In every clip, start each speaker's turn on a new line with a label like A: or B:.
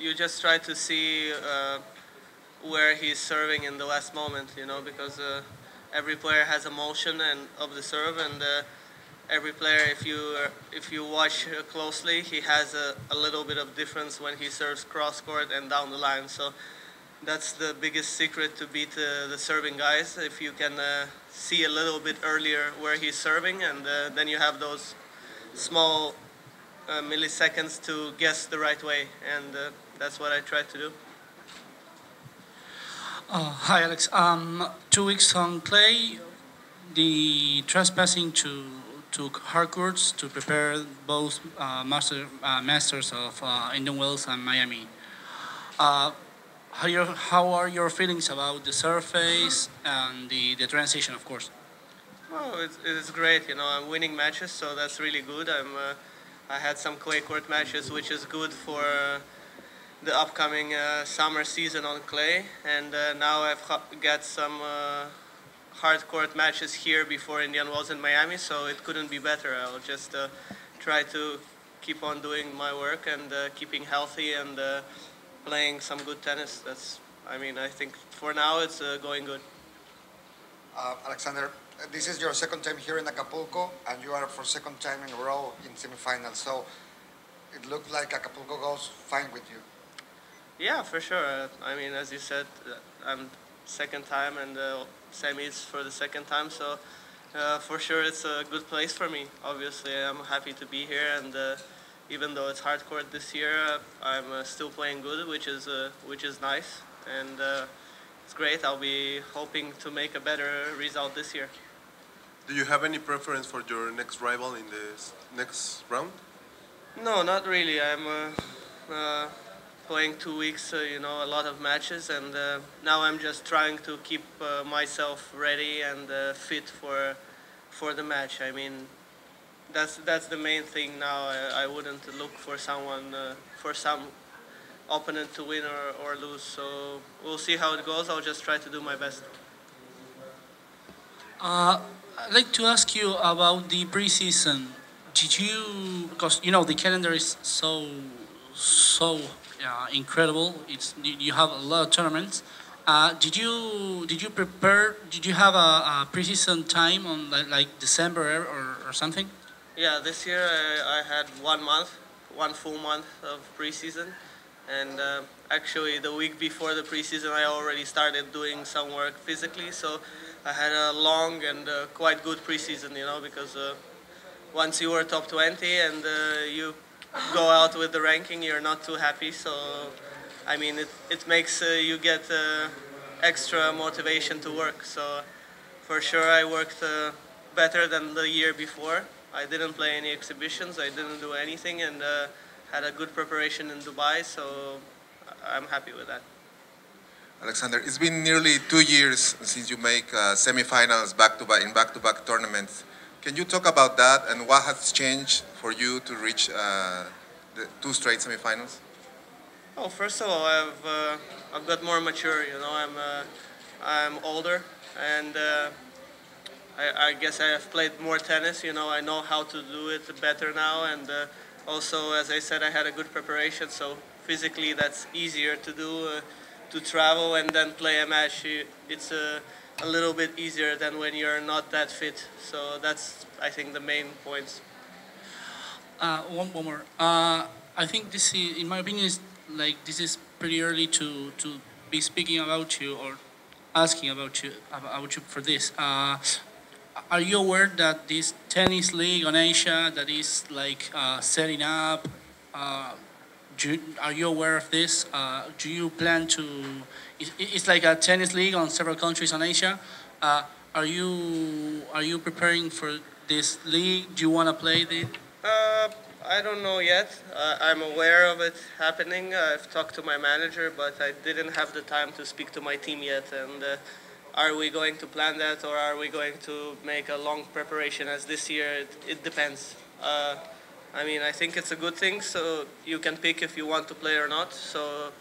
A: you just try to see uh, where he's serving in the last moment, you know, because uh, every player has a motion and of the serve, and uh, every player, if you if you watch uh, closely, he has a, a little bit of difference when he serves cross court and down the line. So that's the biggest secret to beat uh, the serving guys. If you can see a little bit earlier where he's serving, and then you have those small uh, milliseconds to guess the right way, and uh, that's what I try to do.
B: Uh, hi, Alex. Um, two weeks on clay, the trespassing to to hard courts to prepare both uh, master, uh, masters of uh, Indian Wells and Miami. Uh, how, your, how are your feelings about the surface and the, the transition, of course?
A: Oh, it's, it's great. You know, I'm winning matches, so that's really good. I'm uh, I had some clay court matches, which is good for uh, the upcoming uh, summer season on clay, and uh, now I've got some uh, hard court matches here before Indian Wells in Miami, so it couldn't be better. I'll just uh, try to keep on doing my work and uh, keeping healthy and playing some good tennis. That's, I mean, I think for now it's going good.
C: Alexander, this is your second time here in Acapulco, and you are for second time in a row in semifinals. So it looks like Acapulco goes fine with you.
A: Yeah, for sure. Uh, I mean, as you said, uh, I'm second time and uh, semis for the second time, so uh, for sure it's a good place for me. Obviously, I'm happy to be here, and uh, even though it's hard court this year, uh, I'm still playing good, which is which is nice, and it's great. I'll be hoping to make a better result this year.
D: Do you have any preference for your next rival in the next round?
A: No, not really. I'm uh, uh, playing two weeks, uh, you know, a lot of matches, and uh, now I'm just trying to keep uh, myself ready and uh, fit for for the match. I mean, that's that's the main thing now. I, I wouldn't look for someone for some opponent to win or, or lose. So we'll see how it goes. I'll just try to do my best.
B: Uh, I'd like to ask you about the preseason. Did you, because you know the calendar is so so uh, incredible. It's you have a lot of tournaments. Uh, did you did you prepare? Did you have a, a preseason time on like, like December or, or something?
A: Yeah, this year I, I had one month, one full month of preseason, and uh, actually the week before the preseason I already started doing some work physically. So I had a long and uh, quite good preseason, you know, because uh, once you were top 20 and uh, you go out with the ranking, you're not too happy. So, I mean, it, it makes uh, you get uh, extra motivation to work. So, for sure, I worked better than the year before. I didn't play any exhibitions, I didn't do anything, and had a good preparation in Dubai. So, I'm happy with that.
E: Alexander, it's been nearly two years since you make uh, semifinals back to back in back-to-back tournaments. Can you talk about that and what has changed for you to reach uh, the two straight semifinals?
A: Oh, first of all, I've uh, I've got more mature. You know, I'm uh, I'm older, and uh, I, I guess I have played more tennis. You know, I know how to do it better now, and uh, also, as I said, I had a good preparation. So physically, that's easier to do uh, to travel and then play a match. It's a, a little bit easier than when you're not that fit. So that's, I think, the main points.
B: Uh, one, one more. Uh, I think this is, in my opinion, is like this is pretty early to, to be speaking about you or asking about you about you for this. Uh, are you aware that this tennis league on Asia that is like uh, setting up? Uh, you, are you aware of this? Uh, do you plan to? It, it's like a tennis league on several countries on Asia. Uh, are you are you preparing for this league? Do you want to play the?
A: Uh, I don't know yet. I'm aware of it happening. I've talked to my manager, but I didn't have the time to speak to my team yet. And uh, are we going to plan that, or are we going to make a long preparation as this year? It, it depends. Uh, I mean, I think it's a good thing. So you can pick if you want to play or not. So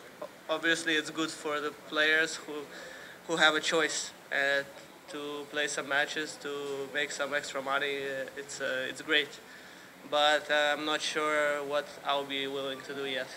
A: obviously, it's good for the players who who have a choice uh, to play some matches to make some extra money. It's uh, it's great, but uh, I'm not sure what I'll be willing to do yet.